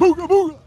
Booga booga.